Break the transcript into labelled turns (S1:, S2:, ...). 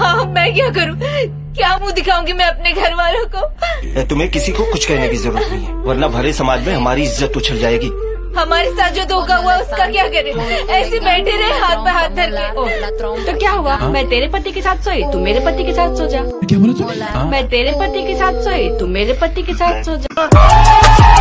S1: हाँ मैं क्या करूँ? क्या मुँह दिखाऊँगी मैं अपने घर वालों को
S2: तुम्हें किसी को कुछ कहने की ज़रूरत नहीं है वरना भरे समाज में हमारी इज़्ज़त उछल जाएगी।
S1: हमारे साथ जो धोखा हुआ उसका क्या करे? ऐसे बैठे रहे हाथ पे हाथ धर के।
S3: तो क्या हुआ? हाँ? मैं तेरे पति के साथ सोई तू मेरे पति के साथ सो जा।
S4: क्या बोला
S3: मैं तेरे पति के साथ सोई तू मेरे पति के साथ सो जा। हाँ?